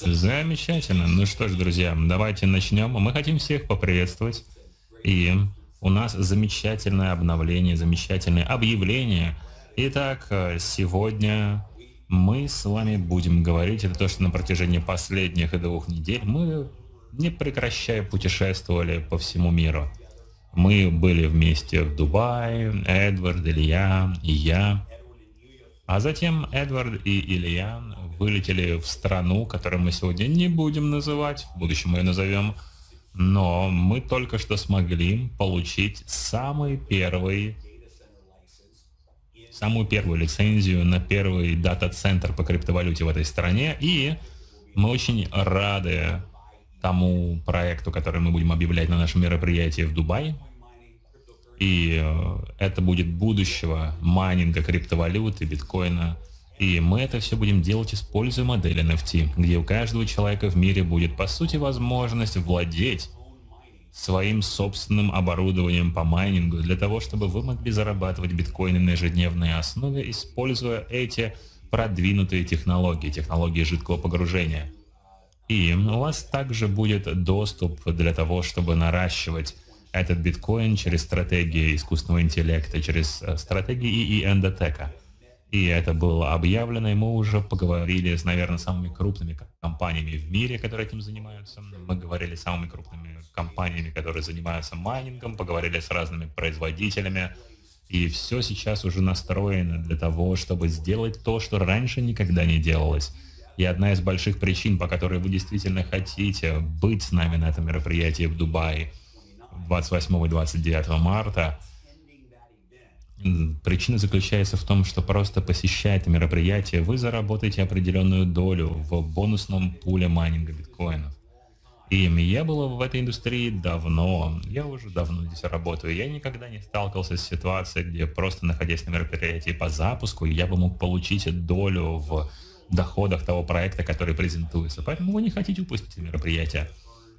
Замечательно. Ну что ж, друзья, давайте начнем. Мы хотим всех поприветствовать. И у нас замечательное обновление, замечательное объявление. Итак, сегодня мы с вами будем говорить, это то, что на протяжении последних двух недель мы, не прекращая, путешествовали по всему миру. Мы были вместе в Дубае, Эдвард, Илья и я. А затем Эдвард и Илья вылетели в страну, которую мы сегодня не будем называть, в будущем мы ее назовем, но мы только что смогли получить самый первый самую первую лицензию на первый дата-центр по криптовалюте в этой стране, и мы очень рады тому проекту, который мы будем объявлять на нашем мероприятии в Дубае. И э, это будет будущего майнинга криптовалюты, биткоина. И мы это все будем делать, используя модель NFT, где у каждого человека в мире будет, по сути, возможность владеть своим собственным оборудованием по майнингу для того, чтобы вы могли зарабатывать биткоины на ежедневной основе, используя эти продвинутые технологии, технологии жидкого погружения. И у вас также будет доступ для того, чтобы наращивать этот биткоин через стратегии искусственного интеллекта, через э, стратегии и эндотека. И это было объявлено, и мы уже поговорили с, наверное, самыми крупными компаниями в мире, которые этим занимаются. Мы говорили с самыми крупными компаниями, которые занимаются майнингом, поговорили с разными производителями. И все сейчас уже настроено для того, чтобы сделать то, что раньше никогда не делалось. И одна из больших причин, по которой вы действительно хотите быть с нами на этом мероприятии в Дубае – 28 и 29 марта. Причина заключается в том, что просто посещая это мероприятие, вы заработаете определенную долю в бонусном пуле майнинга биткоинов. И я был в этой индустрии давно, я уже давно здесь работаю, я никогда не сталкивался с ситуацией, где просто находясь на мероприятии по запуску, я бы мог получить долю в доходах того проекта, который презентуется. Поэтому вы не хотите упустить мероприятие.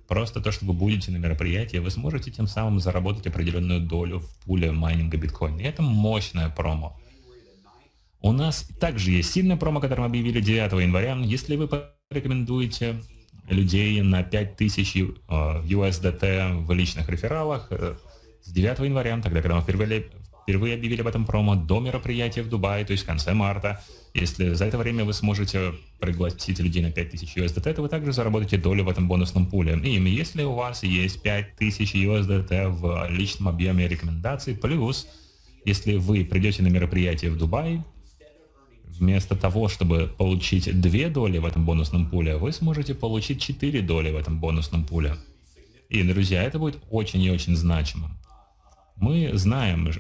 Просто то, что вы будете на мероприятии, вы сможете тем самым заработать определенную долю в пуле майнинга биткоина. И это мощная промо. У нас также есть сильная промо, которую мы объявили 9 января. Если вы порекомендуете людей на 5000 USDT э, в личных рефералах э, с 9 января, тогда, когда мы впервые, впервые объявили об этом промо до мероприятия в Дубае, то есть в конце марта, если за это время вы сможете пригласить людей на 5000 USDT, то вы также заработаете долю в этом бонусном пуле. И если у вас есть 5000 USDT в личном объеме рекомендаций, плюс если вы придете на мероприятие в Дубай, вместо того, чтобы получить 2 доли в этом бонусном пуле, вы сможете получить 4 доли в этом бонусном пуле. И, друзья, это будет очень и очень значимым. Мы знаем,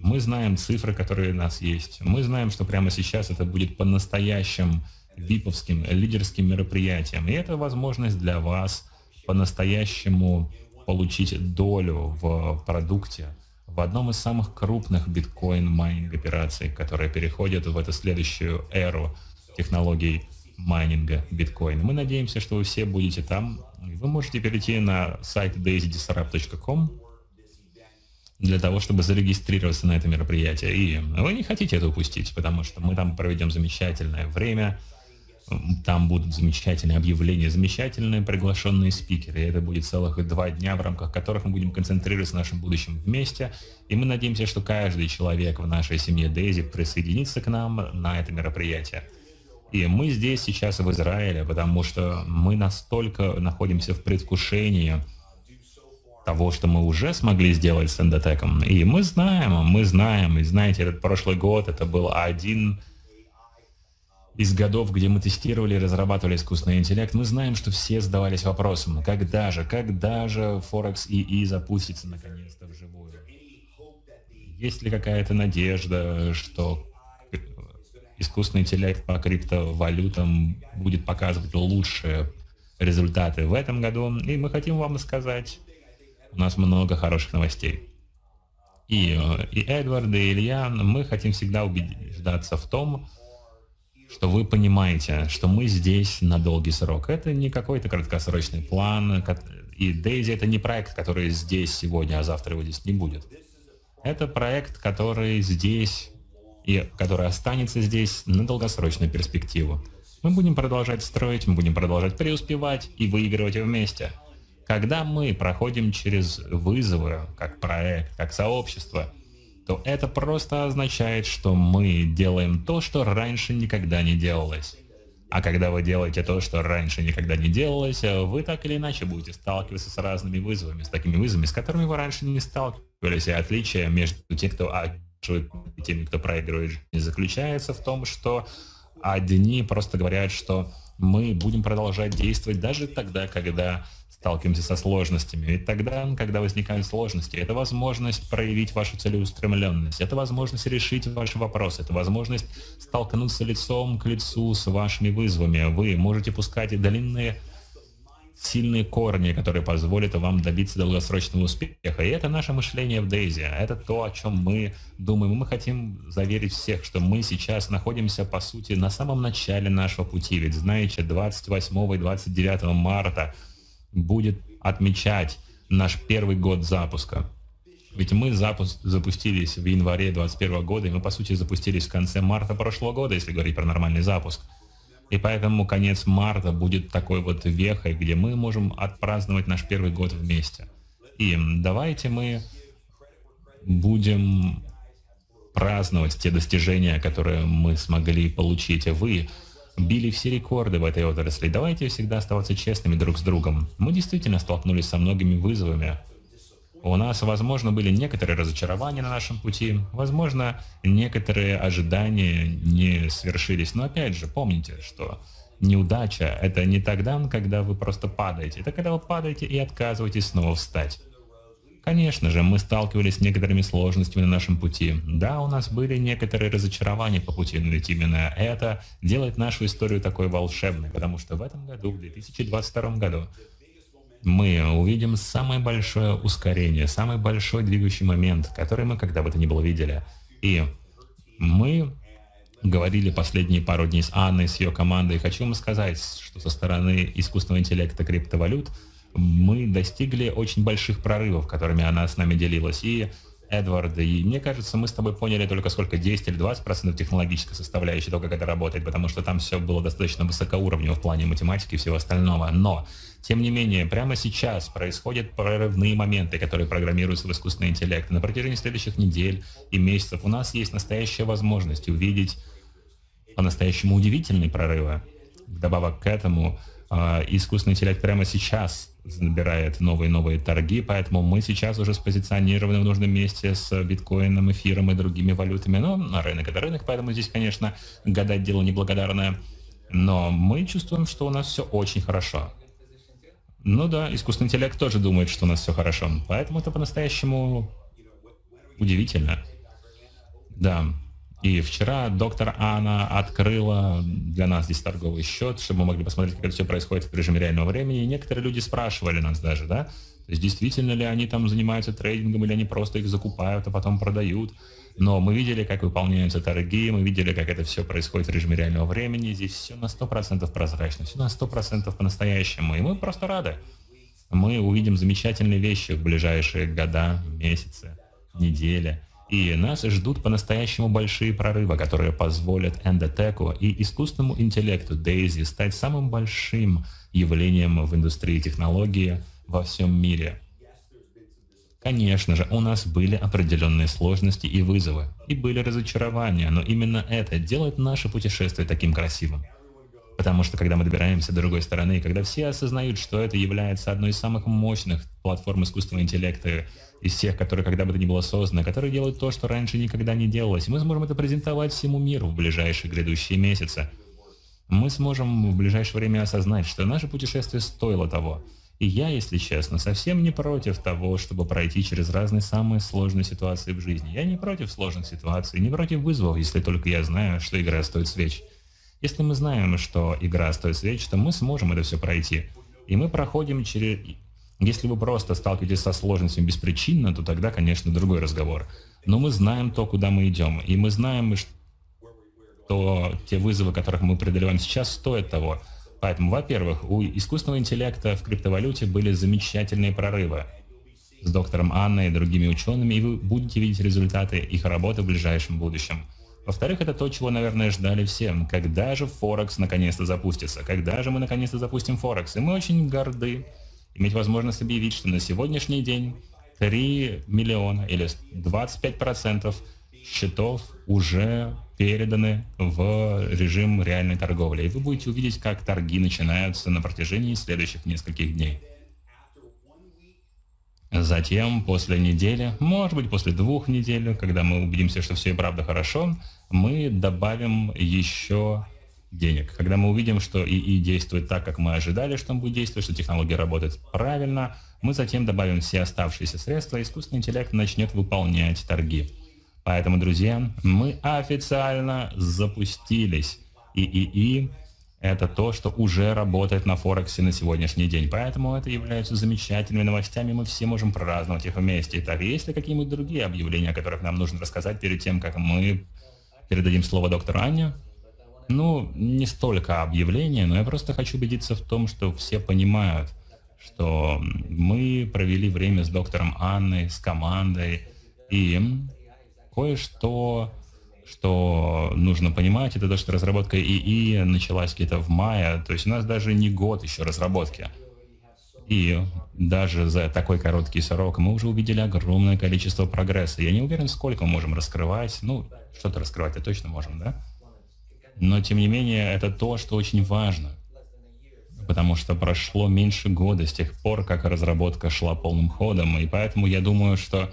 мы знаем цифры, которые у нас есть. Мы знаем, что прямо сейчас это будет по-настоящим виповским, лидерским мероприятием. И это возможность для вас по-настоящему получить долю в продукте, в одном из самых крупных биткоин-майнинг операций, которые переходят в эту следующую эру технологий майнинга биткоина. Мы надеемся, что вы все будете там. Вы можете перейти на сайт daisydisrupt.com для того, чтобы зарегистрироваться на это мероприятие. И вы не хотите это упустить, потому что мы там проведем замечательное время, там будут замечательные объявления, замечательные приглашенные спикеры. И это будет целых два дня, в рамках которых мы будем концентрироваться на нашем будущем вместе. И мы надеемся, что каждый человек в нашей семье Дейзи присоединится к нам на это мероприятие. И мы здесь сейчас в Израиле, потому что мы настолько находимся в предвкушении того, что мы уже смогли сделать с эндотеком. И мы знаем, мы знаем, и знаете, этот прошлый год, это был один из годов, где мы тестировали и разрабатывали искусственный интеллект, мы знаем, что все задавались вопросом, когда же, когда же Forex ИИ запустится наконец-то вживую? Есть ли какая-то надежда, что искусственный интеллект по криптовалютам будет показывать лучшие результаты в этом году? И мы хотим вам сказать, у нас много хороших новостей. И, э, и Эдвард, и Илья, мы хотим всегда убеждаться в том, что вы понимаете, что мы здесь на долгий срок. Это не какой-то краткосрочный план, и Дейзи это не проект, который здесь сегодня, а завтра его здесь не будет. Это проект, который здесь и который останется здесь на долгосрочную перспективу. Мы будем продолжать строить, мы будем продолжать преуспевать и выигрывать вместе. Когда мы проходим через вызовы, как проект, как сообщество, то это просто означает, что мы делаем то, что раньше никогда не делалось. А когда вы делаете то, что раньше никогда не делалось, вы так или иначе будете сталкиваться с разными вызовами, с такими вызовами, с которыми вы раньше не сталкивались. И отличие между теми, кто отживает, и теми, кто проигрывает, заключается в том, что одни просто говорят, что мы будем продолжать действовать даже тогда, когда сталкиваемся со сложностями. Ведь тогда, когда возникают сложности, это возможность проявить вашу целеустремленность, это возможность решить ваши вопросы, это возможность столкнуться лицом к лицу с вашими вызовами. Вы можете пускать длинные сильные корни, которые позволят вам добиться долгосрочного успеха. И это наше мышление в Дейзи. Это то, о чем мы думаем. Мы хотим заверить всех, что мы сейчас находимся, по сути, на самом начале нашего пути. Ведь, знаете, 28 и 29 марта – будет отмечать наш первый год запуска. Ведь мы запуск, запустились в январе 2021 года, и мы, по сути, запустились в конце марта прошлого года, если говорить про нормальный запуск. И поэтому конец марта будет такой вот вехой, где мы можем отпраздновать наш первый год вместе. И давайте мы будем праздновать те достижения, которые мы смогли получить. Вы били все рекорды в этой отрасли. Давайте всегда оставаться честными друг с другом. Мы действительно столкнулись со многими вызовами. У нас, возможно, были некоторые разочарования на нашем пути, возможно, некоторые ожидания не свершились. Но опять же, помните, что неудача — это не тогда, когда вы просто падаете. Это когда вы падаете и отказываетесь снова встать. Конечно же, мы сталкивались с некоторыми сложностями на нашем пути. Да, у нас были некоторые разочарования по пути, но ведь именно это делает нашу историю такой волшебной, потому что в этом году, в 2022 году, мы увидим самое большое ускорение, самый большой двигающий момент, который мы когда бы то ни было видели. И мы говорили последние пару дней с Анной, с ее командой. Хочу вам сказать, что со стороны искусственного интеллекта криптовалют – мы достигли очень больших прорывов, которыми она с нами делилась. И Эдвард, и мне кажется, мы с тобой поняли только сколько 10 или 20 процентов технологической составляющей того, как это работает, потому что там все было достаточно высокоуровнево в плане математики и всего остального. Но, тем не менее, прямо сейчас происходят прорывные моменты, которые программируются в искусственный интеллект. На протяжении следующих недель и месяцев у нас есть настоящая возможность увидеть по-настоящему удивительные прорывы. Вдобавок к этому, э, искусственный интеллект прямо сейчас набирает новые-новые торги, поэтому мы сейчас уже спозиционированы в нужном месте с биткоином, эфиром и другими валютами. Но на рынок это рынок, поэтому здесь, конечно, гадать дело неблагодарное. Но мы чувствуем, что у нас все очень хорошо. Ну да, искусственный интеллект тоже думает, что у нас все хорошо. Поэтому это по-настоящему удивительно. Да. И вчера доктор Анна открыла для нас здесь торговый счет, чтобы мы могли посмотреть, как это все происходит в режиме реального времени. И некоторые люди спрашивали нас даже, да, то есть действительно ли они там занимаются трейдингом, или они просто их закупают, а потом продают. Но мы видели, как выполняются торги, мы видели, как это все происходит в режиме реального времени. Здесь все на 100% прозрачно, все на 100% по-настоящему. И мы просто рады. Мы увидим замечательные вещи в ближайшие года, месяцы, недели. И нас ждут по-настоящему большие прорывы, которые позволят эндотеку и искусственному интеллекту Дейзи стать самым большим явлением в индустрии технологии во всем мире. Конечно же, у нас были определенные сложности и вызовы, и были разочарования, но именно это делает наше путешествие таким красивым. Потому что когда мы добираемся до другой стороны, когда все осознают, что это является одной из самых мощных платформ искусственного интеллекта из всех, которые когда бы то ни было создано, которые делают то, что раньше никогда не делалось, мы сможем это презентовать всему миру в ближайшие грядущие месяцы. Мы сможем в ближайшее время осознать, что наше путешествие стоило того. И я, если честно, совсем не против того, чтобы пройти через разные самые сложные ситуации в жизни. Я не против сложных ситуаций, не против вызовов, если только я знаю, что игра стоит свеч. Если мы знаем, что игра стоит свеч, то мы сможем это все пройти. И мы проходим через... Если вы просто сталкиваетесь со сложностями беспричинно, то тогда, конечно, другой разговор. Но мы знаем то, куда мы идем. И мы знаем, что те вызовы, которых мы преодолеваем сейчас, стоят того. Поэтому, во-первых, у искусственного интеллекта в криптовалюте были замечательные прорывы с доктором Анной и другими учеными, и вы будете видеть результаты их работы в ближайшем будущем. Во-вторых, это то, чего, наверное, ждали все. Когда же Форекс наконец-то запустится? Когда же мы наконец-то запустим Форекс? И мы очень горды иметь возможность объявить, что на сегодняшний день 3 миллиона или 25% счетов уже переданы в режим реальной торговли. И вы будете увидеть, как торги начинаются на протяжении следующих нескольких дней. Затем, после недели, может быть, после двух недель, когда мы убедимся, что все и правда хорошо, мы добавим еще денег. Когда мы увидим, что ИИ действует так, как мы ожидали, что он будет действовать, что технология работает правильно, мы затем добавим все оставшиеся средства, и искусственный интеллект начнет выполнять торги. Поэтому, друзья, мы официально запустились. ИИИ – это то, что уже работает на Форексе на сегодняшний день. Поэтому это является замечательными новостями, мы все можем праздновать их вместе. Итак, есть ли какие-нибудь другие объявления, о которых нам нужно рассказать перед тем, как мы передадим слово доктору Анне? Ну, не столько объявления, но я просто хочу убедиться в том, что все понимают, что мы провели время с доктором Анной, с командой, и кое-что, что нужно понимать, это то, что разработка ИИ началась где-то в мае, то есть у нас даже не год еще разработки. И даже за такой короткий срок мы уже увидели огромное количество прогресса. Я не уверен, сколько мы можем раскрывать. Ну, что-то раскрывать и точно можем, да? Но, тем не менее, это то, что очень важно. Потому что прошло меньше года с тех пор, как разработка шла полным ходом. И поэтому я думаю, что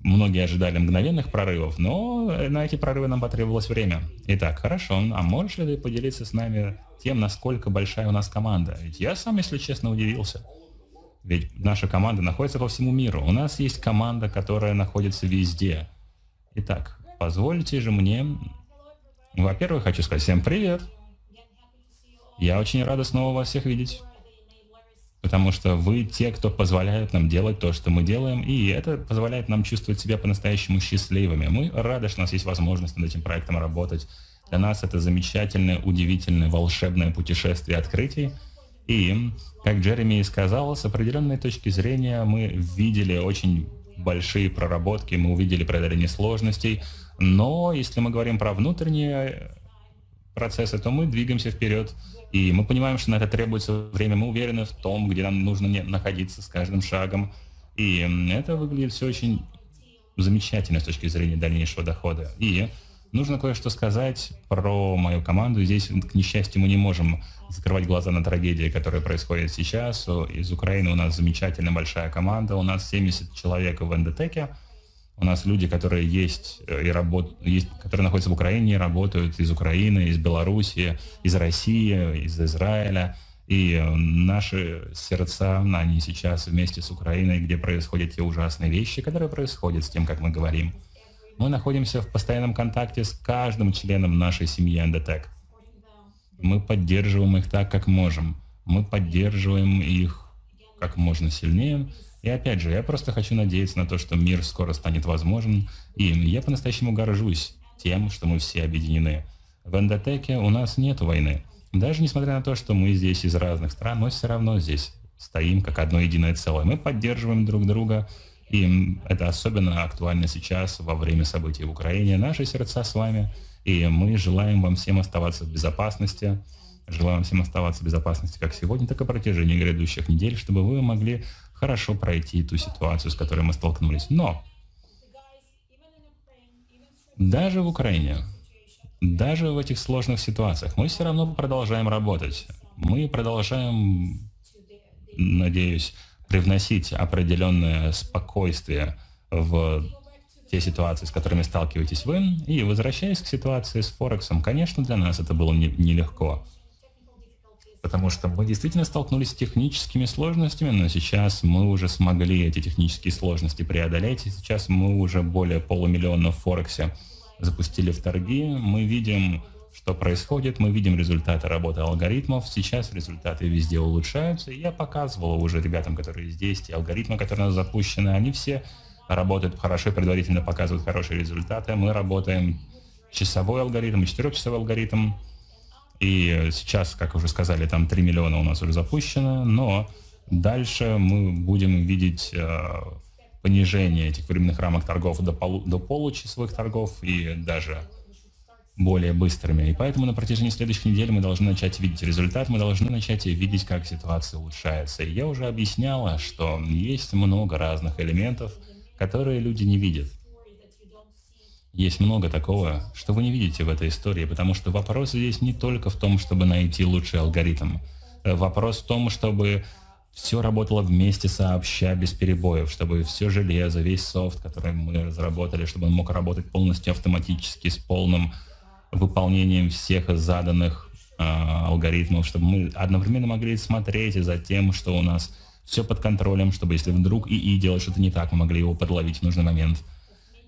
многие ожидали мгновенных прорывов, но на эти прорывы нам потребовалось время. Итак, хорошо, а можешь ли ты поделиться с нами тем, насколько большая у нас команда? Ведь я сам, если честно, удивился. Ведь наша команда находится по всему миру. У нас есть команда, которая находится везде. Итак, позвольте же мне во-первых, хочу сказать всем привет. Я очень рада снова вас всех видеть. Потому что вы те, кто позволяют нам делать то, что мы делаем, и это позволяет нам чувствовать себя по-настоящему счастливыми. Мы рады, что у нас есть возможность над этим проектом работать. Для нас это замечательное, удивительное, волшебное путешествие открытий. И, как Джереми и сказал, с определенной точки зрения мы видели очень большие проработки, мы увидели преодоление сложностей, но если мы говорим про внутренние процессы, то мы двигаемся вперед, и мы понимаем, что на это требуется время, мы уверены в том, где нам нужно находиться с каждым шагом, и это выглядит все очень замечательно с точки зрения дальнейшего дохода. И нужно кое-что сказать про мою команду. Здесь, к несчастью, мы не можем закрывать глаза на трагедии, которая происходит сейчас. Из Украины у нас замечательная большая команда. У нас 70 человек в Эндотеке. У нас люди, которые есть э, и работают, есть, которые находятся в Украине работают из Украины, из Белоруссии, из России, из Израиля. И э, наши сердца, они сейчас вместе с Украиной, где происходят те ужасные вещи, которые происходят с тем, как мы говорим. Мы находимся в постоянном контакте с каждым членом нашей семьи Endotech. Мы поддерживаем их так, как можем. Мы поддерживаем их как можно сильнее, и опять же, я просто хочу надеяться на то, что мир скоро станет возможен, и я по-настоящему горжусь тем, что мы все объединены. В Эндотеке у нас нет войны. Даже несмотря на то, что мы здесь из разных стран, мы все равно здесь стоим как одно единое целое. Мы поддерживаем друг друга, и это особенно актуально сейчас, во время событий в Украине. Наши сердца с вами, и мы желаем вам всем оставаться в безопасности, желаем всем оставаться в безопасности как сегодня, так и протяжении грядущих недель, чтобы вы могли хорошо пройти ту ситуацию, с которой мы столкнулись. Но даже в Украине, даже в этих сложных ситуациях мы все равно продолжаем работать. Мы продолжаем, надеюсь, привносить определенное спокойствие в те ситуации, с которыми сталкиваетесь вы. И возвращаясь к ситуации с Форексом, конечно, для нас это было нелегко. Не потому что мы действительно столкнулись с техническими сложностями, но сейчас мы уже смогли эти технические сложности преодолеть, и сейчас мы уже более полумиллиона в Форексе запустили в торги. Мы видим, что происходит, мы видим результаты работы алгоритмов, сейчас результаты везде улучшаются. Я показывал уже ребятам, которые здесь, те алгоритмы, которые у нас запущены, они все работают хорошо, предварительно показывают хорошие результаты. Мы работаем часовой алгоритм и четырехчасовой алгоритм. И сейчас, как уже сказали, там 3 миллиона у нас уже запущено, но дальше мы будем видеть э, понижение этих временных рамок торгов до, полу, до получасовых торгов и даже более быстрыми. И поэтому на протяжении следующих недель мы должны начать видеть результат, мы должны начать видеть, как ситуация улучшается. И я уже объясняла, что есть много разных элементов, которые люди не видят. Есть много такого, что вы не видите в этой истории, потому что вопрос здесь не только в том, чтобы найти лучший алгоритм. Вопрос в том, чтобы все работало вместе сообща, без перебоев, чтобы все железо, весь софт, который мы разработали, чтобы он мог работать полностью автоматически, с полным выполнением всех заданных э, алгоритмов, чтобы мы одновременно могли смотреть за тем, что у нас все под контролем, чтобы если вдруг ИИ делает что-то не так, мы могли его подловить в нужный момент.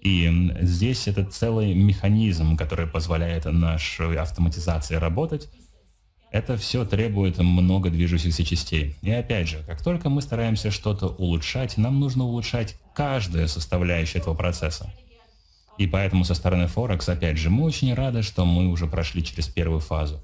И здесь это целый механизм, который позволяет нашей автоматизации работать. Это все требует много движущихся частей. И опять же, как только мы стараемся что-то улучшать, нам нужно улучшать каждую составляющую этого процесса. И поэтому со стороны Форекс, опять же, мы очень рады, что мы уже прошли через первую фазу.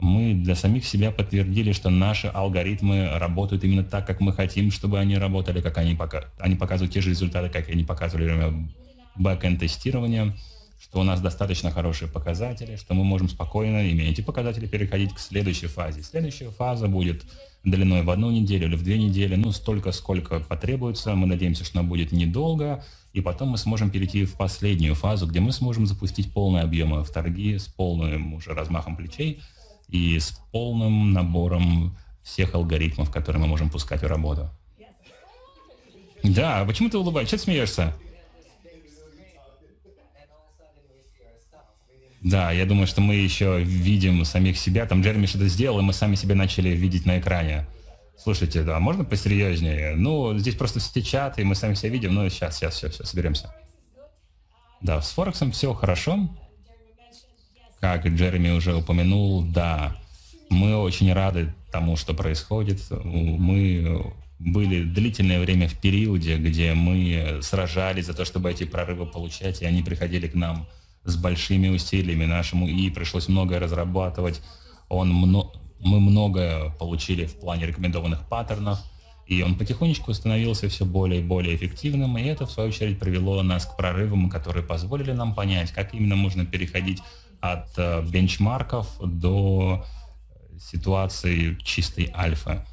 Мы для самих себя подтвердили, что наши алгоритмы работают именно так, как мы хотим, чтобы они работали, как они, пока... они показывают те же результаты, как они показывали время бэкэнд тестирования, что у нас достаточно хорошие показатели, что мы можем спокойно, имея эти показатели, переходить к следующей фазе. Следующая фаза будет длиной в одну неделю или в две недели, ну, столько, сколько потребуется. Мы надеемся, что она будет недолго, и потом мы сможем перейти в последнюю фазу, где мы сможем запустить полные объемы в торги с полным уже размахом плечей и с полным набором всех алгоритмов, которые мы можем пускать в работу. Да, почему ты улыбаешься? Что ты смеешься? Да, я думаю, что мы еще видим самих себя. Там Джереми что-то сделал, и мы сами себя начали видеть на экране. Слушайте, да, можно посерьезнее? Ну, здесь просто все чаты, и мы сами себя видим. Ну, сейчас, сейчас, все, все, соберемся. Да, с Форексом все хорошо. Как Джереми уже упомянул, да, мы очень рады тому, что происходит. Мы были длительное время в периоде, где мы сражались за то, чтобы эти прорывы получать, и они приходили к нам с большими усилиями. Нашему и пришлось многое разрабатывать. Он мно... Мы многое получили в плане рекомендованных паттернов, и он потихонечку становился все более и более эффективным, и это, в свою очередь, привело нас к прорывам, которые позволили нам понять, как именно можно переходить от э, бенчмарков до ситуации чистой альфа.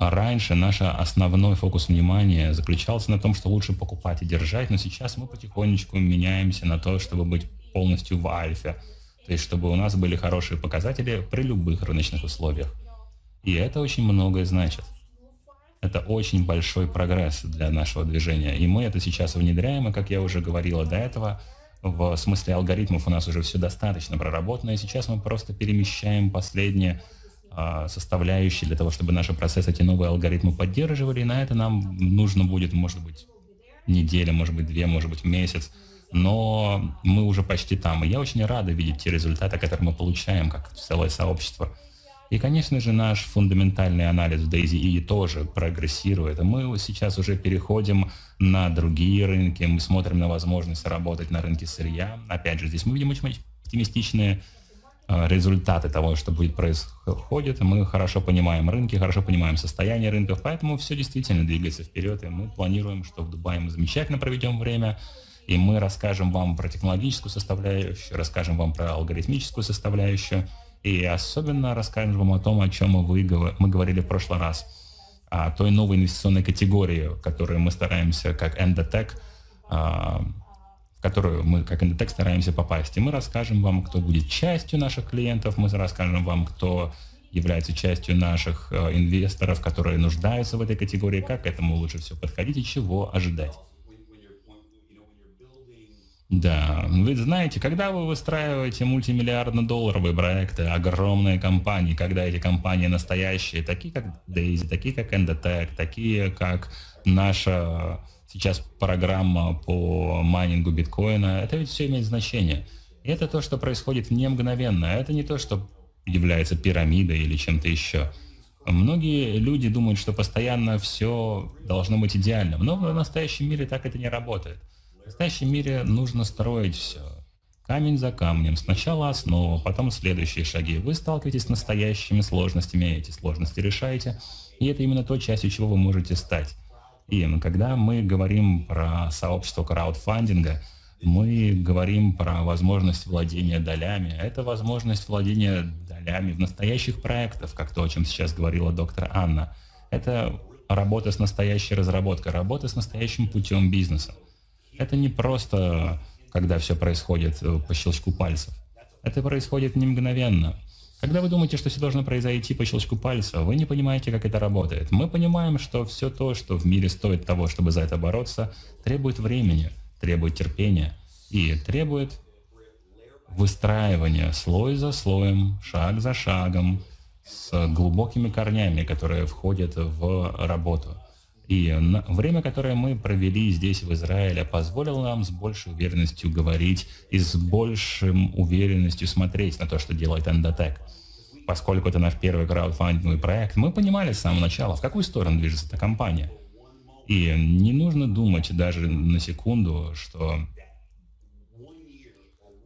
Раньше наш основной фокус внимания заключался на том, что лучше покупать и держать, но сейчас мы потихонечку меняемся на то, чтобы быть полностью в альфе. То есть, чтобы у нас были хорошие показатели при любых рыночных условиях. И это очень многое значит. Это очень большой прогресс для нашего движения. И мы это сейчас внедряем, и, как я уже говорила до этого, в смысле алгоритмов у нас уже все достаточно проработано, и сейчас мы просто перемещаем последние а, составляющие для того, чтобы наши процессы, эти новые алгоритмы поддерживали. И на это нам нужно будет, может быть, неделя, может быть, две, может быть, месяц. Но мы уже почти там. И я очень рада видеть те результаты, которые мы получаем, как целое сообщество. И, конечно же, наш фундаментальный анализ в Daisy E тоже прогрессирует. И мы сейчас уже переходим на другие рынки, мы смотрим на возможность работать на рынке сырья. Опять же, здесь мы видим очень оптимистичные результаты того, что будет происходить. Мы хорошо понимаем рынки, хорошо понимаем состояние рынков, поэтому все действительно двигается вперед, и мы планируем, что в Дубае мы замечательно проведем время, и мы расскажем вам про технологическую составляющую, расскажем вам про алгоритмическую составляющую, и особенно расскажем вам о том, о чем мы, мы говорили в прошлый раз, о той новой инвестиционной категории, которую мы стараемся как Endotech которую мы, как Inditex, стараемся попасть. И мы расскажем вам, кто будет частью наших клиентов, мы расскажем вам, кто является частью наших э, инвесторов, которые нуждаются в этой категории, как к этому лучше все подходить и чего ожидать. Да, вы знаете, когда вы выстраиваете мультимиллиардно-долларовые проекты, огромные компании, когда эти компании настоящие, такие как Daisy, такие как Endotech, такие как наша сейчас программа по майнингу биткоина, это ведь все имеет значение. И это то, что происходит не мгновенно, это не то, что является пирамидой или чем-то еще. Многие люди думают, что постоянно все должно быть идеальным, но в настоящем мире так это не работает. В настоящем мире нужно строить все. Камень за камнем. Сначала основа, потом следующие шаги. Вы сталкиваетесь с настоящими сложностями, эти сложности решаете, и это именно то, частью чего вы можете стать. И когда мы говорим про сообщество краудфандинга, Мы говорим про возможность владения долями. Это возможность владения долями в настоящих проектах, как то, о чем сейчас говорила доктор Анна. Это работа с настоящей разработкой, работа с настоящим путем бизнеса. Это не просто, когда все происходит э, по щелчку пальцев. Это происходит не мгновенно. Когда вы думаете, что все должно произойти по щелчку пальца, вы не понимаете, как это работает. Мы понимаем, что все то, что в мире стоит того, чтобы за это бороться, требует времени, требует терпения и требует выстраивания слой за слоем, шаг за шагом, с глубокими корнями, которые входят в работу. И время, которое мы провели здесь, в Израиле, позволило нам с большей уверенностью говорить и с большим уверенностью смотреть на то, что делает Endotech. Поскольку это наш первый краудфандинговый проект, мы понимали с самого начала, в какую сторону движется эта компания. И не нужно думать даже на секунду, что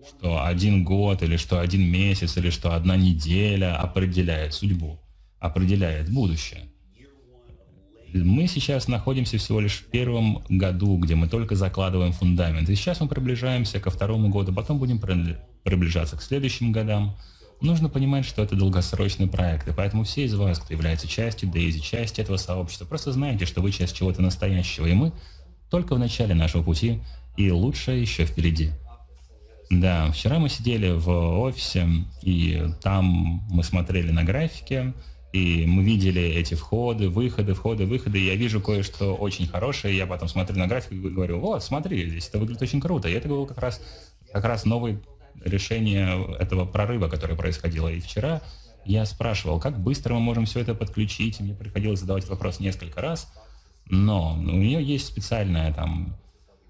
что один год или что один месяц или что одна неделя определяет судьбу, определяет будущее. Мы сейчас находимся всего лишь в первом году, где мы только закладываем фундамент. И сейчас мы приближаемся ко второму году, потом будем приближаться к следующим годам. Нужно понимать, что это долгосрочный проект, и поэтому все из вас, кто является частью Дейзи, частью этого сообщества, просто знайте, что вы часть чего-то настоящего, и мы только в начале нашего пути, и лучшее еще впереди. Да, вчера мы сидели в офисе, и там мы смотрели на графики, и мы видели эти входы, выходы, входы, выходы, и я вижу кое-что очень хорошее, я потом смотрю на график и говорю, вот, смотри, здесь это выглядит очень круто. И это было как раз, как раз новое решение этого прорыва, которое происходило. И вчера я спрашивал, как быстро мы можем все это подключить, и мне приходилось задавать вопрос несколько раз, но у нее есть специальная там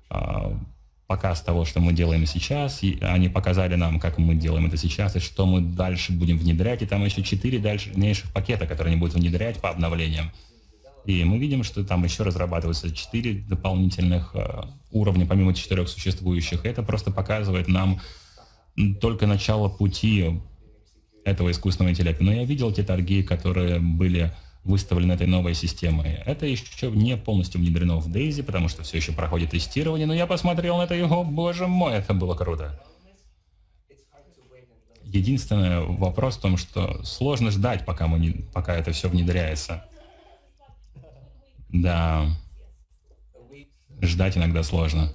а, показ того, что мы делаем сейчас, и они показали нам, как мы делаем это сейчас, и что мы дальше будем внедрять, и там еще четыре дальнейших пакета, которые они будут внедрять по обновлениям. И мы видим, что там еще разрабатываются четыре дополнительных э, уровня, помимо четырех существующих. Это просто показывает нам только начало пути этого искусственного интеллекта. Но я видел те торги, которые были выставлен этой новой системой. Это еще не полностью внедрено в Daisy, потому что все еще проходит тестирование, но я посмотрел на это и, о боже мой, это было круто. Единственный вопрос в том, что сложно ждать, пока, мы не, пока это все внедряется. Да, ждать иногда сложно.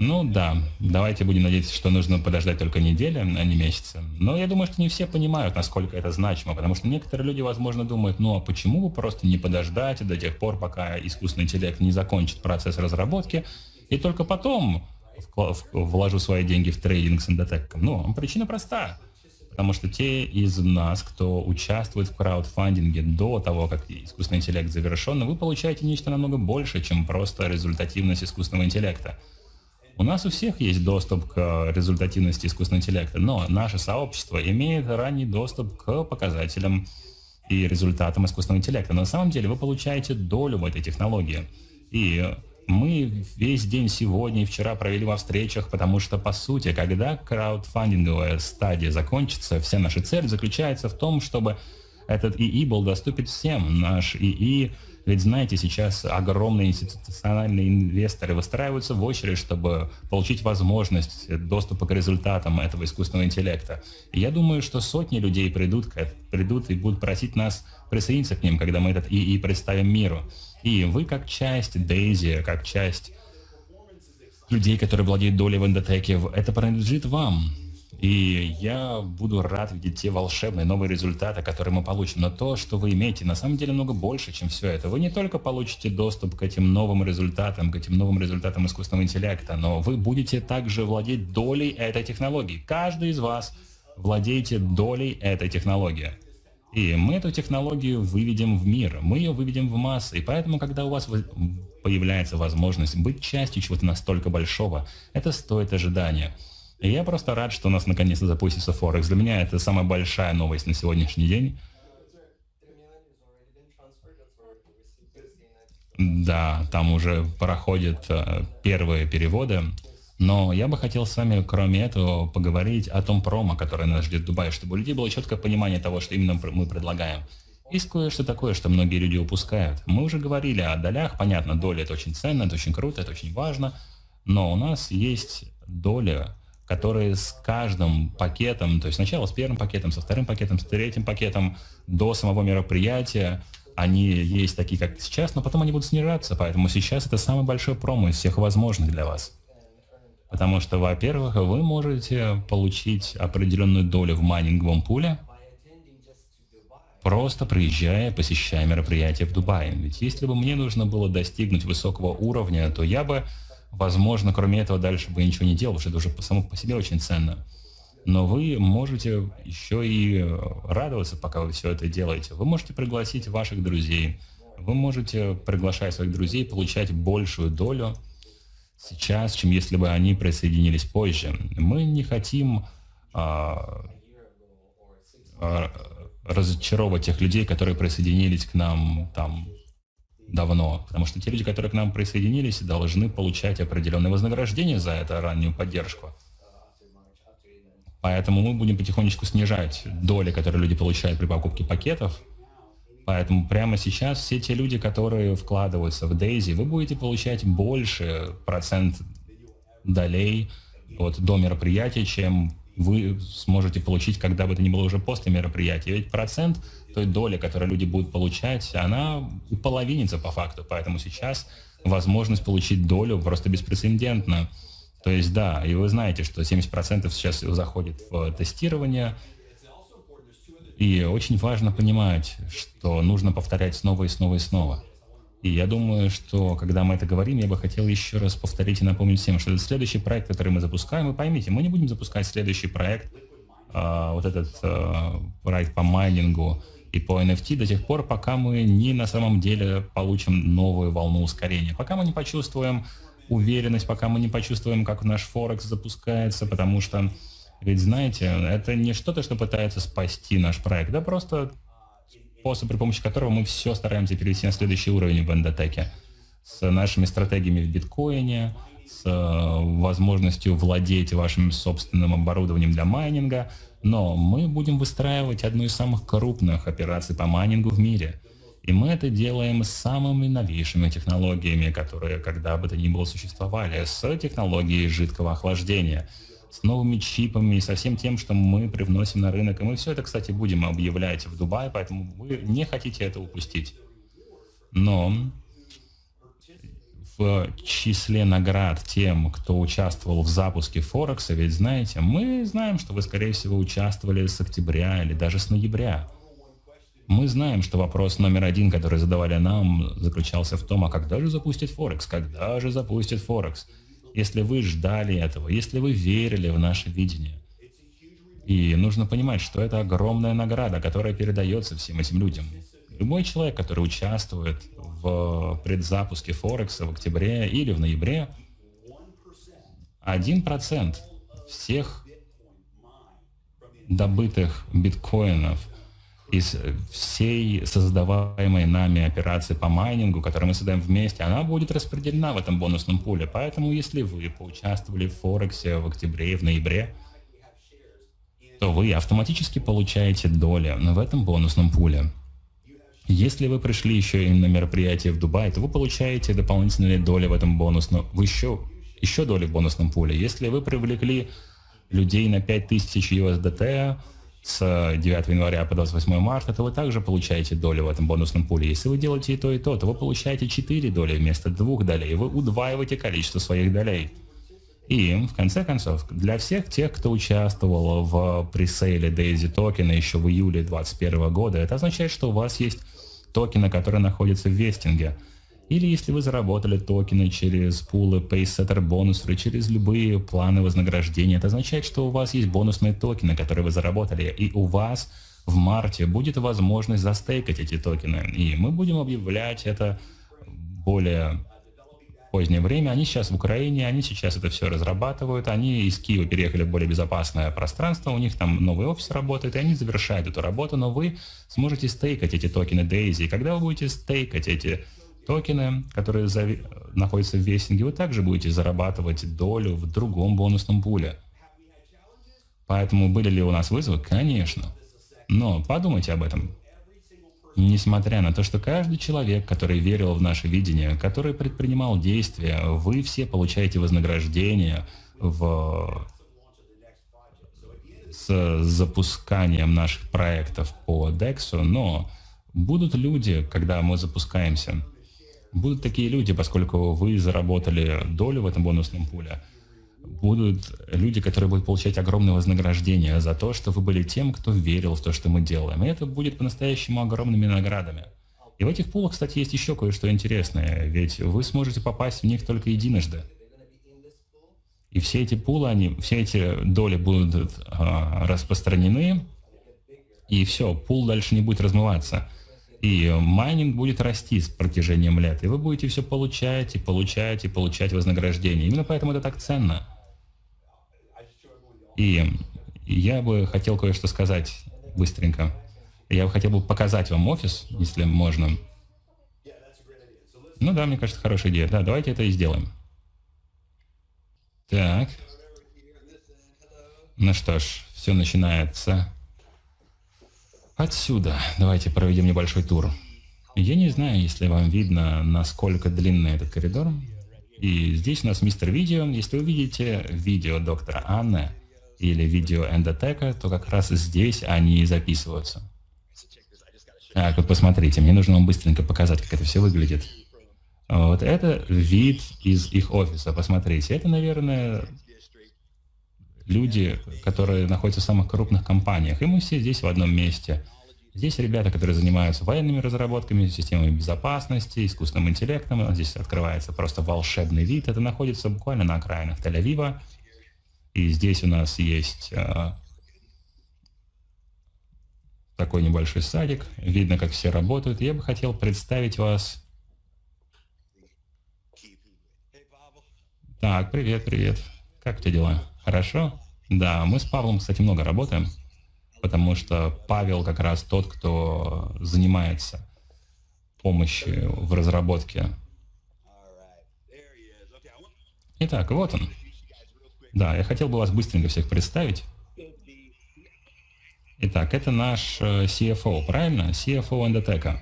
Ну да, давайте будем надеяться, что нужно подождать только неделю, а не месяца. Но я думаю, что не все понимают, насколько это значимо, потому что некоторые люди, возможно, думают, ну а почему бы просто не подождать до тех пор, пока искусственный интеллект не закончит процесс разработки, и только потом вложу свои деньги в трейдинг с эндотеком. Ну, причина проста. Потому что те из нас, кто участвует в краудфандинге до того, как искусственный интеллект завершен, вы получаете нечто намного больше, чем просто результативность искусственного интеллекта. У нас у всех есть доступ к результативности искусственного интеллекта, но наше сообщество имеет ранний доступ к показателям и результатам искусственного интеллекта. Но на самом деле вы получаете долю в этой технологии. И мы весь день сегодня и вчера провели во встречах, потому что, по сути, когда краудфандинговая стадия закончится, вся наша цель заключается в том, чтобы этот ИИ был доступен всем. Наш ИИ ведь знаете, сейчас огромные институциональные инвесторы выстраиваются в очередь, чтобы получить возможность доступа к результатам этого искусственного интеллекта. И я думаю, что сотни людей придут, придут и будут просить нас присоединиться к ним, когда мы этот ИИ представим миру. И вы как часть Дейзи, как часть людей, которые владеют долей в эндотеке, это принадлежит вам. И я буду рад видеть те волшебные новые результаты, которые мы получим. Но то, что вы имеете, на самом деле много больше, чем все это. Вы не только получите доступ к этим новым результатам, к этим новым результатам искусственного интеллекта, но вы будете также владеть долей этой технологии. Каждый из вас владеете долей этой технологии. И мы эту технологию выведем в мир, мы ее выведем в массы. И поэтому, когда у вас появляется возможность быть частью чего-то настолько большого, это стоит ожидания. И я просто рад, что у нас наконец-то запустится Форекс. Для меня это самая большая новость на сегодняшний день. Да, там уже проходят э, первые переводы. Но я бы хотел с вами, кроме этого, поговорить о том промо, который нас ждет в Дубае, чтобы у людей было четкое понимание того, что именно мы предлагаем. Есть кое-что такое, что многие люди упускают. Мы уже говорили о долях, понятно, доля это очень ценно, это очень круто, это очень важно – Но у нас есть доля, которая с каждым пакетом, то есть сначала с первым пакетом, со вторым пакетом, с третьим пакетом до самого мероприятия, они есть такие, как сейчас, но потом они будут снижаться, поэтому сейчас это самый большой промо из всех возможных для вас. Потому что, во-первых, вы можете получить определенную долю в майнинговом пуле, просто приезжая, посещая мероприятия в Дубае. Ведь если бы мне нужно было достигнуть высокого уровня, то я бы, возможно, кроме этого дальше бы ничего не делал, потому что это уже само по себе очень ценно. Но вы можете еще и радоваться, пока вы все это делаете. Вы можете пригласить ваших друзей, вы можете, приглашая своих друзей, получать большую долю сейчас, чем если бы они присоединились позже. Мы не хотим а, а, разочаровывать тех людей, которые присоединились к нам там давно, потому что те люди, которые к нам присоединились, должны получать определенное вознаграждение за эту раннюю поддержку. Поэтому мы будем потихонечку снижать доли, которые люди получают при покупке пакетов. Поэтому прямо сейчас все те люди, которые вкладываются в Daisy, вы будете получать больше процент долей вот, до мероприятия, чем вы сможете получить, когда бы то ни было уже после мероприятия. Ведь процент той доли, которую люди будут получать, она уполовинится по факту. Поэтому сейчас возможность получить долю просто беспрецедентна. То есть да, и вы знаете, что 70% сейчас заходит в тестирование, и очень важно понимать, что нужно повторять снова и снова и снова. И я думаю, что когда мы это говорим, я бы хотел еще раз повторить и напомнить всем, что это следующий проект, который мы запускаем. И поймите, мы не будем запускать следующий проект, э, вот этот э, проект по майнингу и по NFT до тех пор, пока мы не на самом деле получим новую волну ускорения. Пока мы не почувствуем уверенность, пока мы не почувствуем, как наш Форекс запускается, потому что, ведь знаете, это не что-то, что пытается спасти наш проект, да просто способ, при помощи которого мы все стараемся перевести на следующий уровень в эндотеке. С нашими стратегиями в биткоине, с э, возможностью владеть вашим собственным оборудованием для майнинга, но мы будем выстраивать одну из самых крупных операций по майнингу в мире. И мы это делаем с самыми новейшими технологиями, которые когда бы то ни было существовали, с технологией жидкого охлаждения – с новыми чипами и со всем тем, что мы привносим на рынок. И мы все это, кстати, будем объявлять в Дубае, поэтому вы не хотите это упустить. Но в числе наград тем, кто участвовал в запуске Форекса, ведь знаете, мы знаем, что вы, скорее всего, участвовали с октября или даже с ноября. Мы знаем, что вопрос номер один, который задавали нам, заключался в том, а когда же запустит Форекс? Когда же запустит Форекс? Если вы ждали этого, если вы верили в наше видение. И нужно понимать, что это огромная награда, которая передается всем этим людям. Любой человек, который участвует в предзапуске Форекса в октябре или в ноябре, 1% всех добытых биткоинов – из всей создаваемой нами операции по майнингу, которую мы создаем вместе, она будет распределена в этом бонусном пуле. Поэтому, если вы поучаствовали в Форексе в октябре и в ноябре, то вы автоматически получаете доли в этом бонусном пуле. Если вы пришли еще и на мероприятие в Дубай, то вы получаете дополнительные доли в этом бонусном, вы еще, еще доли в бонусном пуле. Если вы привлекли людей на 5000 USDT, с 9 января по 28 марта, то вы также получаете долю в этом бонусном пуле. Если вы делаете и то, и то, то вы получаете 4 доли вместо двух долей. Вы удваиваете количество своих долей. И, в конце концов, для всех тех, кто участвовал в пресейле Daisy токена еще в июле 2021 года, это означает, что у вас есть токены, которые находятся в вестинге – или если вы заработали токены через пулы PaySetter бонусеры, через любые планы вознаграждения, это означает, что у вас есть бонусные токены, которые вы заработали, и у вас в марте будет возможность застейкать эти токены. И мы будем объявлять это более позднее время. Они сейчас в Украине, они сейчас это все разрабатывают. Они из Киева переехали в более безопасное пространство, у них там новый офис работает, и они завершают эту работу, но вы сможете стейкать эти токены Daisy. И когда вы будете стейкать эти токены, которые зави... находятся в вестинге, вы также будете зарабатывать долю в другом бонусном пуле. Поэтому были ли у нас вызовы? Конечно. Но подумайте об этом. Несмотря на то, что каждый человек, который верил в наше видение, который предпринимал действия, вы все получаете вознаграждение в с запусканием наших проектов по DEX, но будут люди, когда мы запускаемся, будут такие люди, поскольку вы заработали долю в этом бонусном пуле, будут люди, которые будут получать огромное вознаграждение за то, что вы были тем, кто верил в то, что мы делаем. И это будет по-настоящему огромными наградами. И в этих пулах, кстати, есть еще кое-что интересное, ведь вы сможете попасть в них только единожды. И все эти пулы, они, все эти доли будут а, распространены, и все, пул дальше не будет размываться. И майнинг будет расти с протяжением лет, и вы будете все получать и получать и получать вознаграждение. Именно поэтому это так ценно. И я бы хотел кое-что сказать быстренько. Я бы хотел бы показать вам офис, если можно. Ну да, мне кажется, хорошая идея. Да, давайте это и сделаем. Так. Ну что ж, все начинается отсюда. Давайте проведем небольшой тур. Я не знаю, если вам видно, насколько длинный этот коридор. И здесь у нас мистер Видео. Если вы видите видео доктора Анны или видео Эндотека, то как раз здесь они записываются. Так, вот посмотрите, мне нужно вам быстренько показать, как это все выглядит. Вот это вид из их офиса. Посмотрите, это, наверное, люди, которые находятся в самых крупных компаниях. И мы все здесь в одном месте. Здесь ребята, которые занимаются военными разработками, системами безопасности, искусственным интеллектом. Здесь открывается просто волшебный вид. Это находится буквально на окраинах Тель-Авива. И здесь у нас есть а, такой небольшой садик. Видно, как все работают. Я бы хотел представить вас Так, привет, привет. Как у тебя дела? Хорошо? Да, мы с Павлом, кстати, много работаем, потому что Павел как раз тот, кто занимается помощью в разработке. Итак, вот он. Да, я хотел бы вас быстренько всех представить. Итак, это наш э, CFO, правильно? CFO Endotech.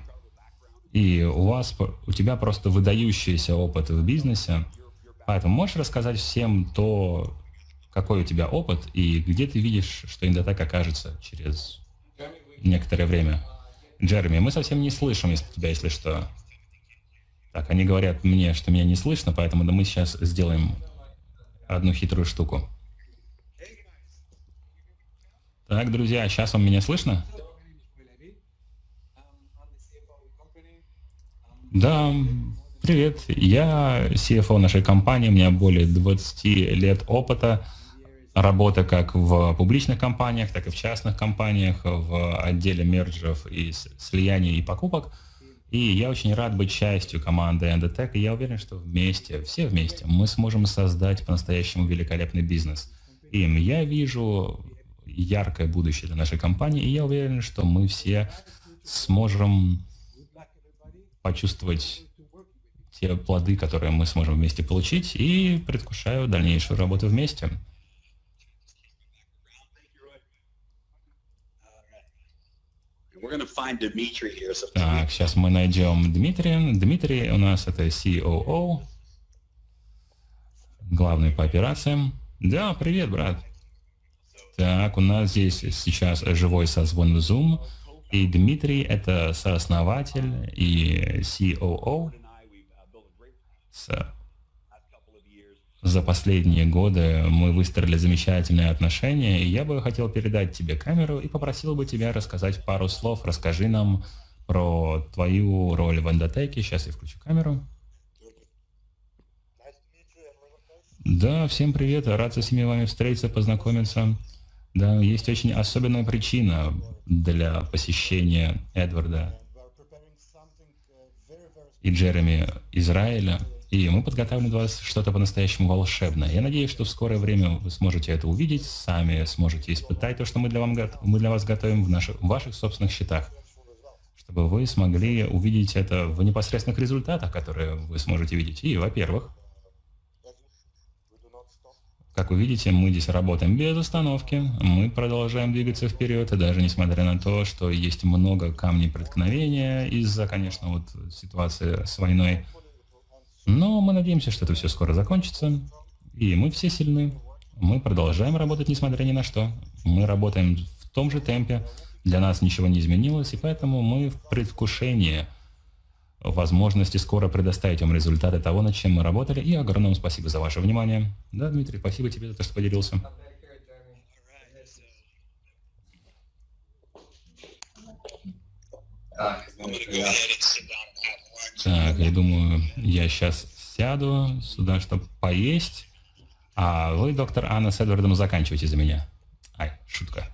И у вас, у тебя просто выдающийся опыт в бизнесе, Поэтому можешь рассказать всем то, какой у тебя опыт и где ты видишь, что Индотек окажется через некоторое время? Джереми, мы совсем не слышим если тебя, если что. Так, они говорят мне, что меня не слышно, поэтому да мы сейчас сделаем одну хитрую штуку. Так, друзья, сейчас вам меня слышно? Да, Привет, я CFO нашей компании, у меня более 20 лет опыта работы как в публичных компаниях, так и в частных компаниях, в отделе мерджеров и слияний и покупок. И я очень рад быть частью команды Endotech, и я уверен, что вместе, все вместе, мы сможем создать по-настоящему великолепный бизнес. И я вижу яркое будущее для нашей компании, и я уверен, что мы все сможем почувствовать те плоды, которые мы сможем вместе получить, и предвкушаю дальнейшую работу вместе. Так, сейчас мы найдем Дмитрия. Дмитрий у нас это COO, главный по операциям. Да, привет, брат. Так, у нас здесь сейчас живой созвон Zoom. И Дмитрий это сооснователь и COO за последние годы мы выстроили замечательные отношения, и я бы хотел передать тебе камеру и попросил бы тебя рассказать пару слов. Расскажи нам про твою роль в эндотеке. Сейчас я включу камеру. Да, всем привет, рад со всеми вами встретиться, познакомиться. Да, есть очень особенная причина для посещения Эдварда и Джереми Израиля – и мы подготовим для вас что-то по-настоящему волшебное. Я надеюсь, что в скорое время вы сможете это увидеть, сами сможете испытать то, что мы для, вам, мы для вас готовим в, наших, в ваших собственных счетах, чтобы вы смогли увидеть это в непосредственных результатах, которые вы сможете видеть. И, во-первых, Как вы видите, мы здесь работаем без остановки, мы продолжаем двигаться вперед, и даже несмотря на то, что есть много камней преткновения из-за, конечно, вот ситуации с войной, но мы надеемся, что это все скоро закончится, и мы все сильны. Мы продолжаем работать, несмотря ни на что. Мы работаем в том же темпе, для нас ничего не изменилось, и поэтому мы в предвкушении возможности скоро предоставить вам результаты того, над чем мы работали. И огромное спасибо за ваше внимание. Да, Дмитрий, спасибо тебе за то, что поделился. Так, я думаю, я сейчас сяду сюда, чтобы поесть, а вы, доктор Анна с Эдвардом, заканчивайте за меня. Ай, шутка.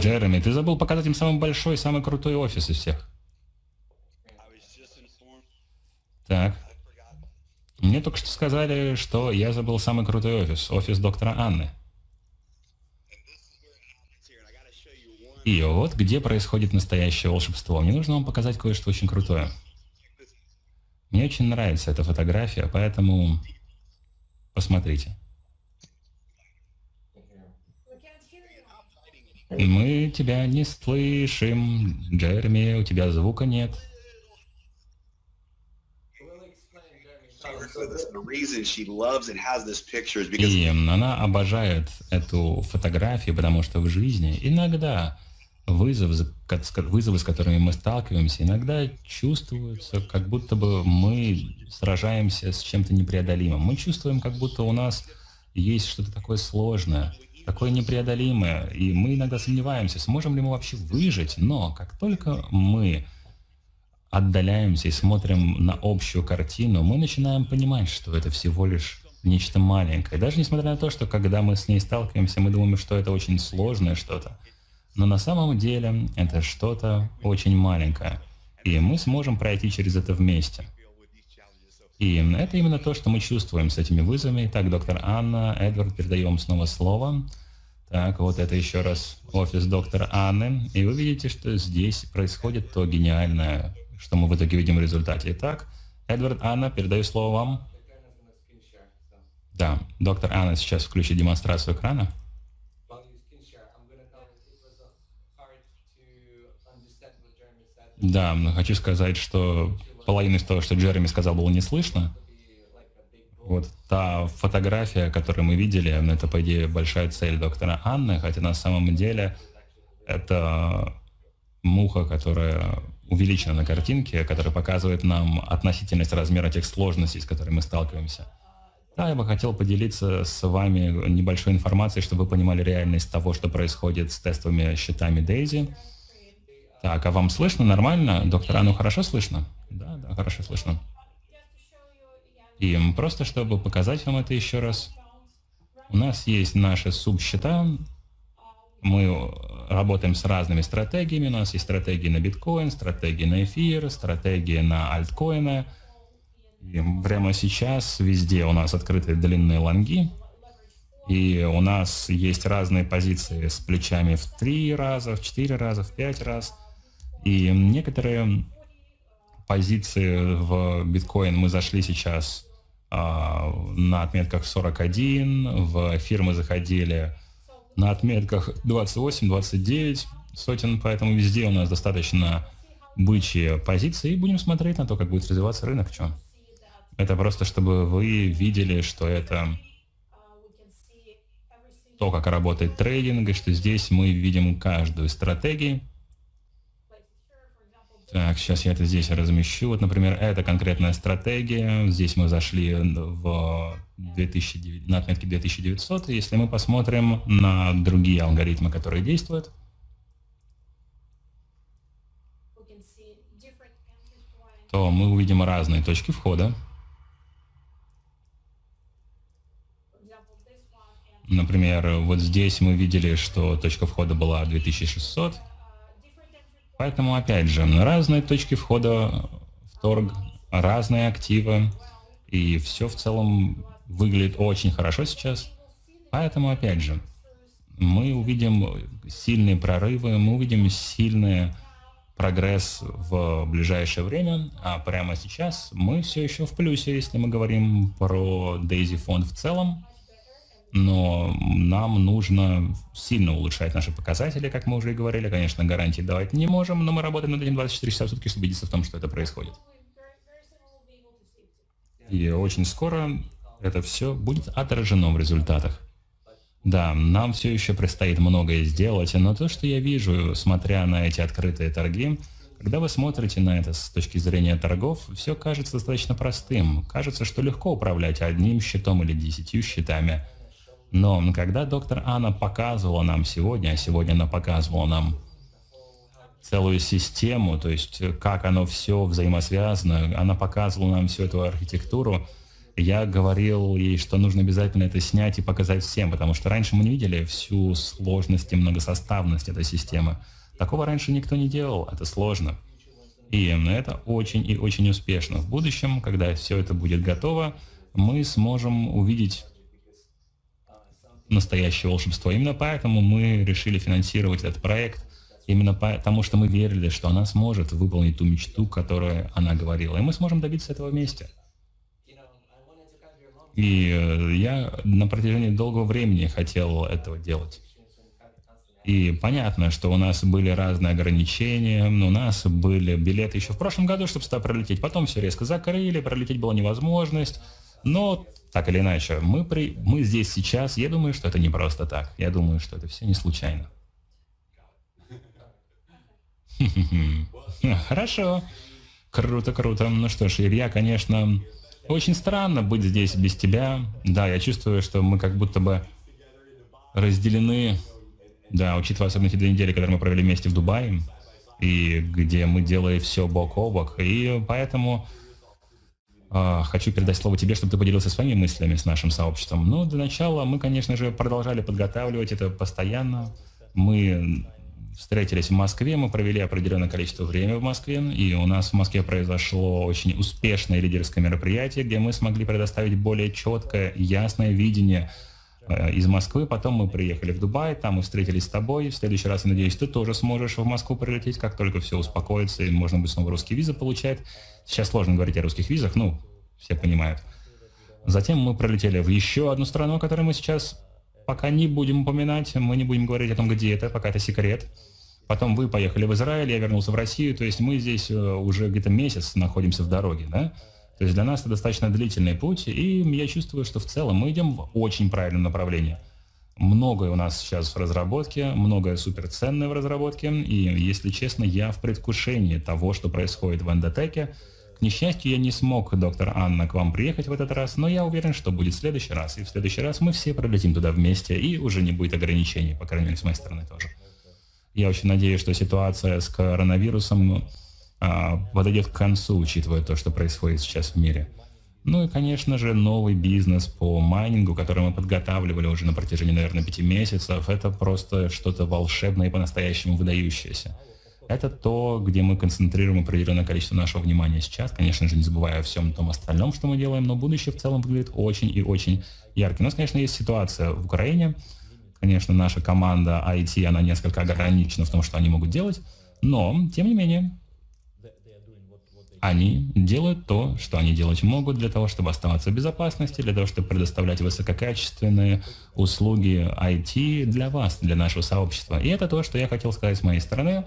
Джереми, ты забыл показать им самый большой, самый крутой офис из всех. Так. Мне только что сказали, что я забыл самый крутой офис, офис доктора Анны. И вот где происходит настоящее волшебство. Мне нужно вам показать кое-что очень крутое. Мне очень нравится эта фотография, поэтому посмотрите. Мы тебя не слышим, Джереми, у тебя звука нет. И она обожает эту фотографию, потому что в жизни иногда вызовы, вызовы, с которыми мы сталкиваемся, иногда чувствуются, как будто бы мы сражаемся с чем-то непреодолимым. Мы чувствуем, как будто у нас есть что-то такое сложное, такое непреодолимое, и мы иногда сомневаемся, сможем ли мы вообще выжить, но как только мы отдаляемся и смотрим на общую картину, мы начинаем понимать, что это всего лишь нечто маленькое. Даже несмотря на то, что когда мы с ней сталкиваемся, мы думаем, что это очень сложное что-то. Но на самом деле это что-то очень маленькое. И мы сможем пройти через это вместе. И это именно то, что мы чувствуем с этими вызовами. Так, доктор Анна, Эдвард, передаем снова слово. Так, вот это еще раз офис доктора Анны. И вы видите, что здесь происходит то гениальное, что мы в итоге видим в результате. Итак, Эдвард, Анна, передаю слово вам. Да, доктор Анна сейчас включит демонстрацию экрана. Да, но хочу сказать, что половину из того, что Джереми сказал, было не слышно. Вот та фотография, которую мы видели, это, по идее, большая цель доктора Анны, хотя на самом деле это муха, которая увеличена на картинке, которая показывает нам относительность размера тех сложностей, с которыми мы сталкиваемся. Да, я бы хотел поделиться с вами небольшой информацией, чтобы вы понимали реальность того, что происходит с тестовыми счетами Дейзи. Так, а вам слышно нормально? Доктор Анну хорошо слышно? Да, да, хорошо слышно. И просто чтобы показать вам это еще раз, у нас есть наши субсчета, мы работаем с разными стратегиями, у нас есть стратегии на биткоин, стратегии на эфир, стратегии на альткоины. И прямо сейчас везде у нас открыты длинные лонги, и у нас есть разные позиции с плечами в три раза, в четыре раза, в пять раз. И некоторые позиции в биткоин мы зашли сейчас а, на отметках 41, в эфир мы заходили на отметках 28-29 сотен, поэтому везде у нас достаточно бычьи позиции, и будем смотреть на то, как будет развиваться рынок. Что? Это просто, чтобы вы видели, что это то, как работает трейдинг, и что здесь мы видим каждую стратегию, так, сейчас я это здесь размещу. Вот, например, это конкретная стратегия. Здесь мы зашли в 2009, на отметке 2900. Если мы посмотрим на другие алгоритмы, которые действуют, то мы увидим разные точки входа. Например, вот здесь мы видели, что точка входа была 2600, Поэтому, опять же, разные точки входа в торг, разные активы, и все в целом выглядит очень хорошо сейчас. Поэтому, опять же, мы увидим сильные прорывы, мы увидим сильный прогресс в ближайшее время, а прямо сейчас мы все еще в плюсе, если мы говорим про Daisy фонд в целом но нам нужно сильно улучшать наши показатели, как мы уже и говорили. Конечно, гарантии давать не можем, но мы работаем над этим 24 часа в сутки, чтобы убедиться в том, что это происходит. И очень скоро это все будет отражено в результатах. Да, нам все еще предстоит многое сделать, но то, что я вижу, смотря на эти открытые торги, когда вы смотрите на это с точки зрения торгов, все кажется достаточно простым. Кажется, что легко управлять одним счетом или десятью счетами – но когда доктор Анна показывала нам сегодня, а сегодня она показывала нам целую систему, то есть как оно все взаимосвязано, она показывала нам всю эту архитектуру, я говорил ей, что нужно обязательно это снять и показать всем, потому что раньше мы не видели всю сложность и многосоставность этой системы. Такого раньше никто не делал, это сложно. И это очень и очень успешно. В будущем, когда все это будет готово, мы сможем увидеть настоящее волшебство. Именно поэтому мы решили финансировать этот проект, именно потому что мы верили, что она сможет выполнить ту мечту, которую она говорила, и мы сможем добиться этого вместе. И э, я на протяжении долгого времени хотел этого делать. И понятно, что у нас были разные ограничения, у нас были билеты еще в прошлом году, чтобы сюда пролететь, потом все резко закрыли, пролететь была невозможность, но так или иначе, мы, при, мы здесь сейчас, я думаю, что это не просто так. Я думаю, что это все не случайно. Хорошо. Круто, круто. Ну что ж, Илья, конечно, очень странно быть здесь без тебя. Да, я чувствую, что мы как будто бы разделены, да, учитывая особенно те две недели, которые мы провели вместе в Дубае, и где мы делали все бок о бок. И поэтому хочу передать слово тебе, чтобы ты поделился своими мыслями с нашим сообществом. Но для начала мы, конечно же, продолжали подготавливать это постоянно. Мы встретились в Москве, мы провели определенное количество времени в Москве, и у нас в Москве произошло очень успешное лидерское мероприятие, где мы смогли предоставить более четкое, ясное видение из Москвы. Потом мы приехали в Дубай, там мы встретились с тобой. В следующий раз, я надеюсь, ты тоже сможешь в Москву прилететь, как только все успокоится и можно будет снова русские визы получать. Сейчас сложно говорить о русских визах, ну, все понимают. Затем мы пролетели в еще одну страну, которую мы сейчас пока не будем упоминать, мы не будем говорить о том, где это, пока это секрет. Потом вы поехали в Израиль, я вернулся в Россию, то есть мы здесь э, уже где-то месяц находимся в дороге, да? То есть для нас это достаточно длительный путь, и я чувствую, что в целом мы идем в очень правильном направлении. Многое у нас сейчас в разработке, многое суперценное в разработке, и, если честно, я в предвкушении того, что происходит в эндотеке, к несчастью, я не смог, доктор Анна, к вам приехать в этот раз, но я уверен, что будет в следующий раз. И в следующий раз мы все пролетим туда вместе, и уже не будет ограничений, по крайней мере, с моей стороны тоже. Я очень надеюсь, что ситуация с коронавирусом а, подойдет к концу, учитывая то, что происходит сейчас в мире. Ну и, конечно же, новый бизнес по майнингу, который мы подготавливали уже на протяжении, наверное, пяти месяцев, это просто что-то волшебное и по-настоящему выдающееся. Это то, где мы концентрируем определенное количество нашего внимания сейчас, конечно же, не забывая о всем том остальном, что мы делаем, но будущее в целом выглядит очень и очень ярким. У нас, конечно, есть ситуация в Украине, конечно, наша команда IT, она несколько ограничена в том, что они могут делать, но, тем не менее, они делают то, что они делать могут для того, чтобы оставаться в безопасности, для того, чтобы предоставлять высококачественные услуги IT для вас, для нашего сообщества. И это то, что я хотел сказать с моей стороны.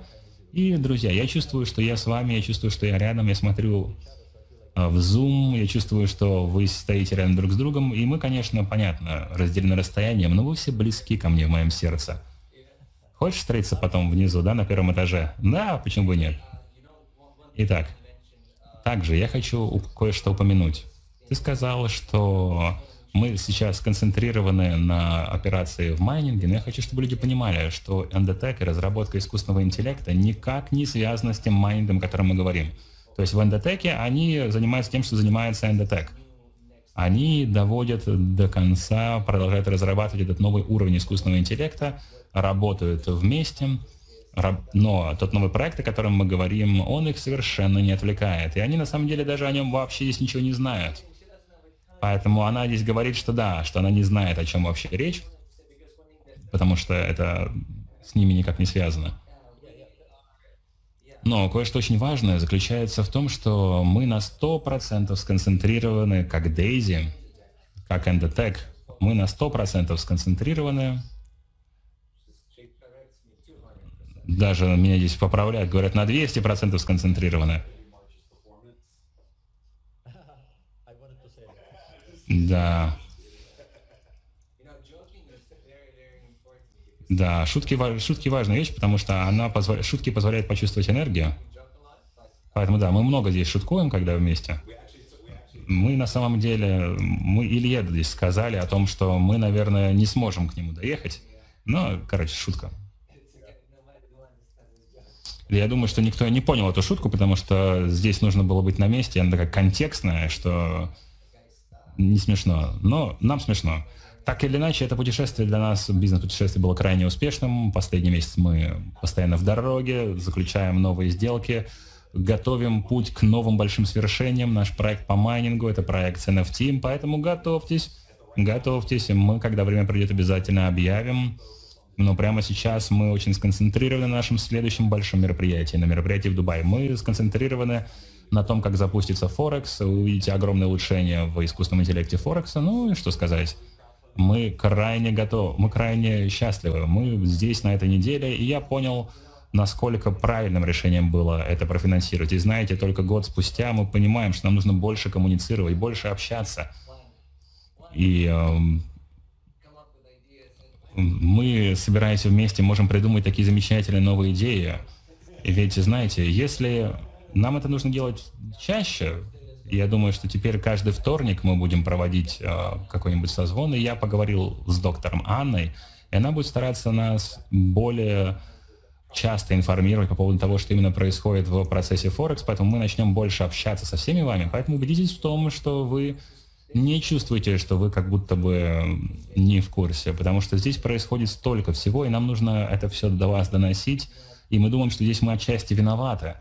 И, друзья, я чувствую, что я с вами, я чувствую, что я рядом, я смотрю а, в Zoom, я чувствую, что вы стоите рядом друг с другом, и мы, конечно, понятно, разделены расстоянием, но вы все близки ко мне в моем сердце. Хочешь встретиться потом внизу, да, на первом этаже? Да, почему бы нет? Итак, также я хочу кое-что упомянуть. Ты сказал, что мы сейчас сконцентрированы на операции в майнинге, но я хочу, чтобы люди понимали, что NDTech и разработка искусственного интеллекта никак не связана с тем майнингом, о котором мы говорим. То есть в NDTech они занимаются тем, что занимается NDTech. Они доводят до конца, продолжают разрабатывать этот новый уровень искусственного интеллекта, работают вместе, но тот новый проект, о котором мы говорим, он их совершенно не отвлекает. И они на самом деле даже о нем вообще здесь ничего не знают. Поэтому она здесь говорит, что да, что она не знает, о чем вообще речь. потому что это с ними никак не связано. Но кое-что очень важное заключается в том, что мы на 100% сконцентрированы, как Daisy, как Endotech, мы на 100% сконцентрированы. Даже меня здесь поправляют, говорят, на 200% сконцентрированы. Да. Да, шутки, шутки важная вещь, потому что она позво... шутки позволяют почувствовать энергию. Поэтому да, мы много здесь шуткуем, когда вместе. Мы на самом деле, мы Илье здесь сказали о том, что мы, наверное, не сможем к нему доехать. Но, короче, шутка. Я думаю, что никто не понял эту шутку, потому что здесь нужно было быть на месте, она такая контекстная, что не смешно. Но нам смешно. Так или иначе, это путешествие для нас, бизнес-путешествие было крайне успешным. Последний месяц мы постоянно в дороге, заключаем новые сделки, готовим путь к новым большим свершениям. Наш проект по майнингу – это проект с NFT, поэтому готовьтесь, готовьтесь. Мы, когда время придет, обязательно объявим. Но прямо сейчас мы очень сконцентрированы на нашем следующем большом мероприятии, на мероприятии в Дубае. Мы сконцентрированы на том, как запустится Форекс, увидите огромное улучшение в искусственном интеллекте Форекса. Ну и что сказать мы крайне готовы, мы крайне счастливы. Мы здесь на этой неделе, и я понял, насколько правильным решением было это профинансировать. И знаете, только год спустя мы понимаем, что нам нужно больше коммуницировать, больше общаться. И э, мы, собираясь вместе, можем придумать такие замечательные новые идеи. Ведь, знаете, если нам это нужно делать чаще, я думаю, что теперь каждый вторник мы будем проводить э, какой-нибудь созвон, и я поговорил с доктором Анной, и она будет стараться нас более часто информировать по поводу того, что именно происходит в процессе Форекс, поэтому мы начнем больше общаться со всеми вами, поэтому убедитесь в том, что вы не чувствуете, что вы как будто бы не в курсе, потому что здесь происходит столько всего, и нам нужно это все до вас доносить, и мы думаем, что здесь мы отчасти виноваты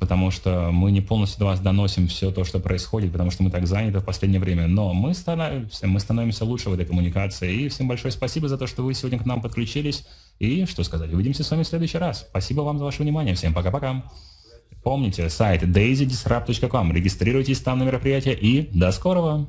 потому что мы не полностью до вас доносим все то, что происходит, потому что мы так заняты в последнее время. Но мы становимся, мы становимся лучше в этой коммуникации. И всем большое спасибо за то, что вы сегодня к нам подключились. И что сказать, увидимся с вами в следующий раз. Спасибо вам за ваше внимание. Всем пока-пока. Помните, сайт daisydisrupt.com. Регистрируйтесь там на мероприятие и до скорого!